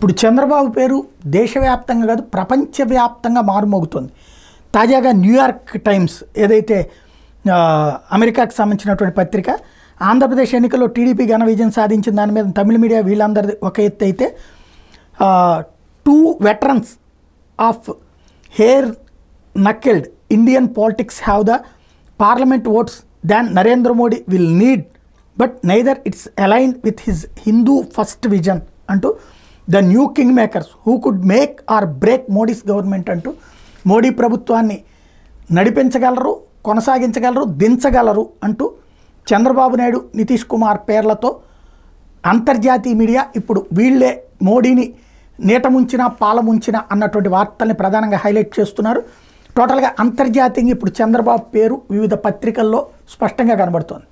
ఇప్పుడు చంద్రబాబు పేరు దేశవ్యాప్తంగా కాదు ప్రపంచవ్యాప్తంగా మారుమోగుతుంది. తాజాగా న్యూయార్క్ టైమ్స్ ఏదైతే అమెరికాకు సంబంధించినటువంటి పత్రిక ఆంధ్రప్రదేశ్ ఎన్నికల్లో టీడీపీ ఘన విజయం సాధించిన దాని మీద తమిళ మీడియా వీళ్ళందరిది ఒక ఎత్తు అయితే two veterans of hair knuckled Indian politics have the parliament votes than Narendra Modi will need but neither it's aligned with his Hindu first vision అంటూ the new king makers who could make or break Modi's government అంటూ మోడీ ప్రభుత్వాన్ని నడిపించగలరు కొనసాగించగలరు దించగలరు అంటూ చంద్రబాబు నాయుడు నితీష్ కుమార్ పేర్లతో అంతర్జాతీయ media ఇప్పుడు వీళ్ళే మోడీని నీట ముంచిన పాల ముంచిన అన్నటువంటి వార్తల్ని ప్రధానంగా హైలైట్ చేస్తున్నారు. టోటల్గా అంతర్జాతీయంగా ఇప్పుడు చంద్రబాబు పేరు వివిధ పత్రికల్లో స్పష్టంగా కనబడుతోంది.